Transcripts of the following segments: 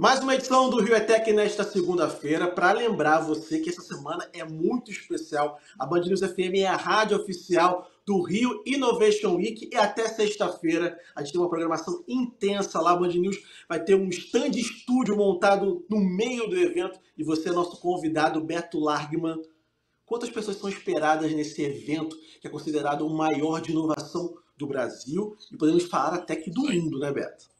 Mais uma edição do Rio Etec nesta segunda-feira, para lembrar você que essa semana é muito especial. A Band News FM é a rádio oficial do Rio Innovation Week e até sexta-feira a gente tem uma programação intensa lá. A Band News vai ter um stand estúdio montado no meio do evento e você é nosso convidado, Beto Largman. Quantas pessoas são esperadas nesse evento que é considerado o maior de inovação do Brasil e podemos falar até que do mundo, né, Beto?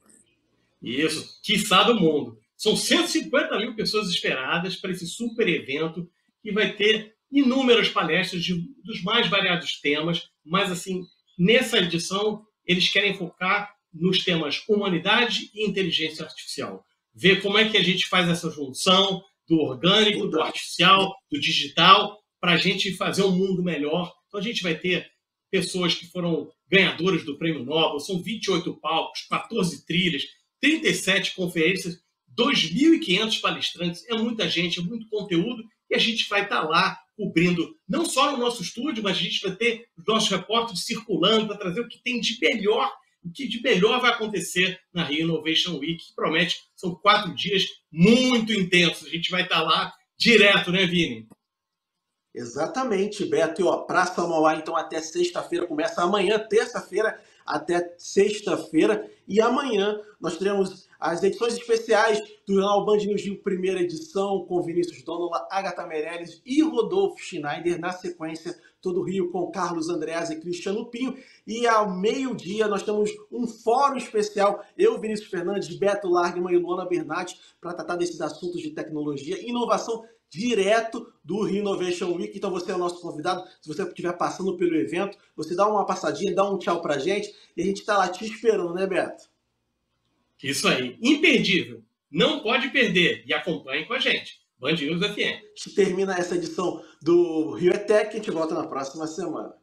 Isso, quiçá do mundo. São 150 mil pessoas esperadas para esse super evento que vai ter inúmeras palestras de, dos mais variados temas, mas assim, nessa edição eles querem focar nos temas humanidade e inteligência artificial. Ver como é que a gente faz essa junção do orgânico, do artificial, do digital, para a gente fazer um mundo melhor. Então a gente vai ter pessoas que foram ganhadoras do Prêmio Nobel, são 28 palcos, 14 trilhas, 37 conferências, 2.500 palestrantes, é muita gente, é muito conteúdo, e a gente vai estar tá lá cobrindo, não só no nosso estúdio, mas a gente vai ter os nossos repórteres circulando para trazer o que tem de melhor, o que de melhor vai acontecer na Rio Innovation Week, que promete, são quatro dias muito intensos. A gente vai estar tá lá direto, né, Vini? Exatamente, Beto. E ó, Praça Mauá, então, até sexta-feira, começa amanhã, terça-feira, até sexta-feira. E amanhã nós teremos as edições especiais do jornal Band News Rio, primeira edição, com Vinícius Donola, Agatha Meirelles e Rodolfo Schneider. Na sequência, todo o Rio com Carlos Andreas e Cristiano Pinho. E ao meio-dia nós temos um fórum especial, eu, Vinícius Fernandes, Beto Largman e Luana Bernatti, para tratar desses assuntos de tecnologia e inovação direto do Innovation Week. Então você é o nosso convidado. Se você estiver passando pelo evento, você dá uma passadinha, dá um tchau pra gente e a gente está lá te esperando, né, Beto? Isso aí. Imperdível. Não pode perder. E acompanhe com a gente. Band News FM. Termina essa edição do Rio Etec. A gente volta na próxima semana.